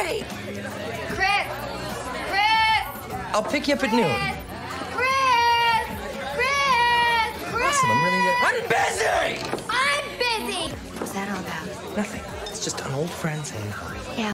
Great! Chris! Chris! I'll pick you up at noon. Chris! Chris! Chris! Listen, I'm really. I'm busy! I'm busy! What's that all about? Nothing. It's just an old friend's saying hi. Yeah.